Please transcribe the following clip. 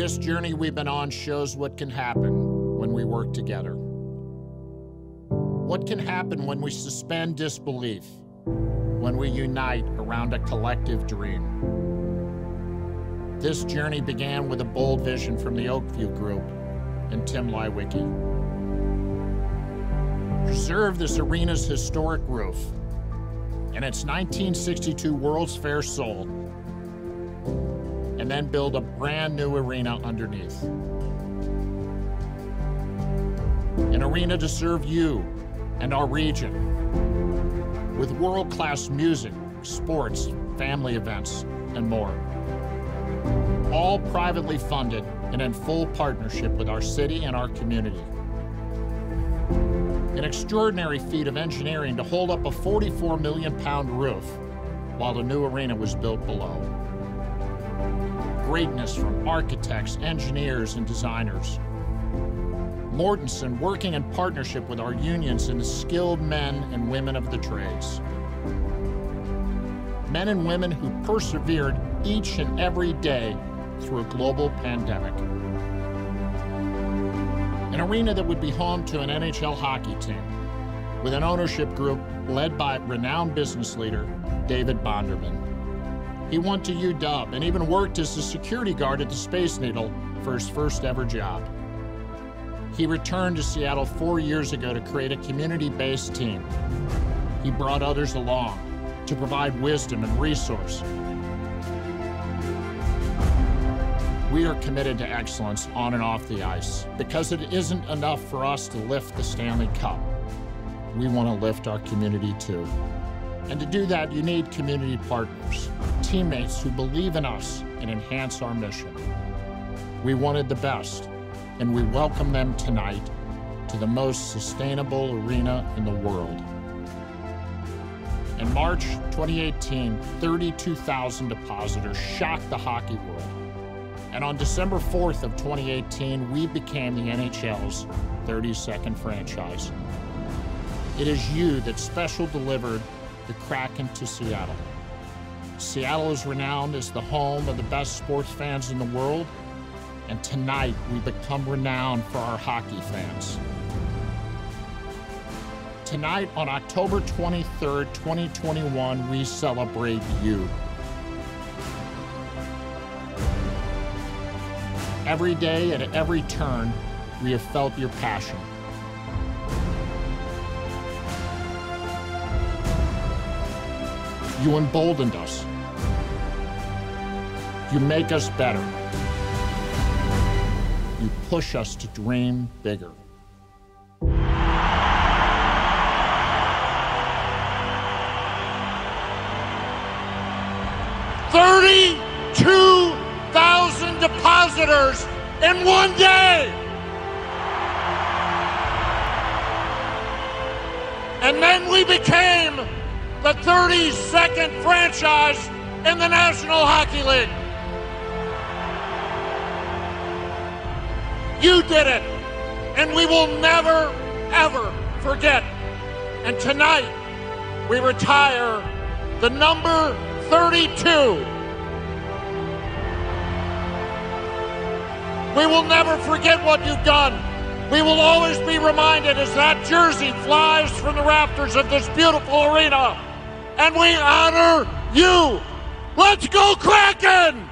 This journey we've been on shows what can happen when we work together. What can happen when we suspend disbelief, when we unite around a collective dream. This journey began with a bold vision from the Oak View Group and Tim Leiweke. Preserve this arena's historic roof and its 1962 World's Fair sold and then build a brand new arena underneath. An arena to serve you and our region with world class music, sports, family events, and more. All privately funded and in full partnership with our city and our community. An extraordinary feat of engineering to hold up a 44 million pound roof while the new arena was built below greatness from architects, engineers, and designers. Mortenson working in partnership with our unions and the skilled men and women of the trades. Men and women who persevered each and every day through a global pandemic. An arena that would be home to an NHL hockey team with an ownership group led by renowned business leader David Bonderman. He went to UW and even worked as a security guard at the Space Needle for his first ever job. He returned to Seattle four years ago to create a community-based team. He brought others along to provide wisdom and resource. We are committed to excellence on and off the ice because it isn't enough for us to lift the Stanley Cup. We want to lift our community too. And to do that, you need community partners, teammates who believe in us and enhance our mission. We wanted the best, and we welcome them tonight to the most sustainable arena in the world. In March 2018, 32,000 depositors shocked the hockey world. And on December 4th of 2018, we became the NHL's 32nd franchise. It is you that special delivered the Kraken to Seattle. Seattle is renowned as the home of the best sports fans in the world, and tonight we become renowned for our hockey fans. Tonight, on October 23rd, 2021, we celebrate you. Every day at every turn, we have felt your passion. You emboldened us. You make us better. You push us to dream bigger. Thirty-two thousand depositors in one day. And then we became the 32nd franchise in the National Hockey League. You did it, and we will never, ever forget. And tonight, we retire the number 32. We will never forget what you've done. We will always be reminded as that jersey flies from the rafters of this beautiful arena and we honor you. Let's go, Kraken!